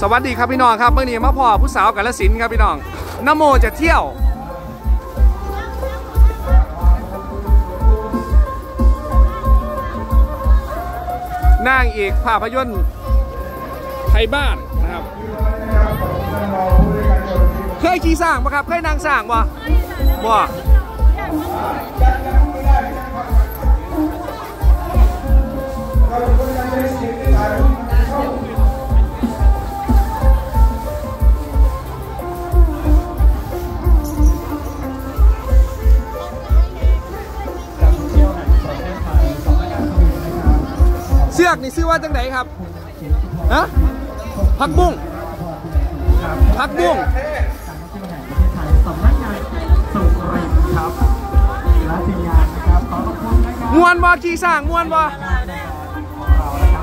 สวัสดีครับพี่น้องครับเมื่อนี้มาพ่อผู้สาวกาลสินครับพี่น้องนโมจะเที่ยว นางเอกภาพยนตร์ไทยบ้านนะครับ เคยขี่สร้างปะครับ เคยนางสร้างปะบ่ เสือกนี่ชื่อว่าจังไหนครับฮะผักบุ้งผักบุ้งสำนักงานสุรินทร์ครับและทีมงานนะครับขอขอบคุณนะครับมวนบ่ขี่สร้างมวนบ่เรานะครั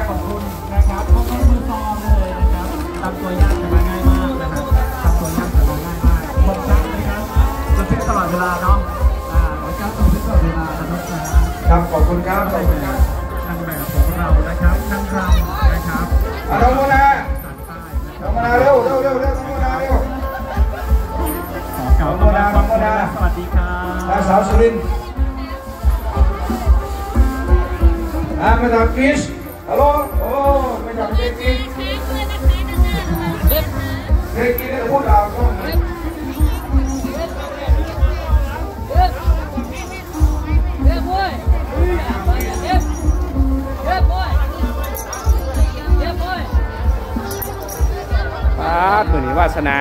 บขอบคุณนะครับพวกเขามือซอมเลยนะครับทำตัวยากแต่มาง่ายมากนะครับทำตัวยากแต่มาง่ายมากผมชักนะครับจะเช็คตลอดเวลาเนาะอ่าเราจะต้องเช็คตลอดเวลานะครับนะครับ ขอบคุณครับขอบคุณครับ สาวสุรินทร์อะมาจากกรีซฮัลโหลโอ้มาจากเด็กกีเด็กกรีซเนี่ยพูดอ่าวก็ Good boy. Yep. Good boy. Good boy. ปาดมือนี้วาสนา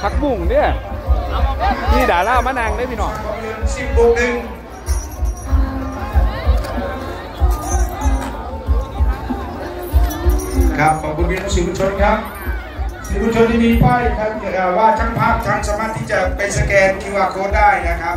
ผักบุ้งเนี่ยนี่ด่ารามานางได้พี่น้อง สิบบวกหนึ่งครับขอบคุณพี่น้องสื่อมวลชนครับสื่อมวลชนที่มีป้ายครับเอ่อว่าช่างภาพทางสามารถที่จะไปสแกน QR code ได้นะครับ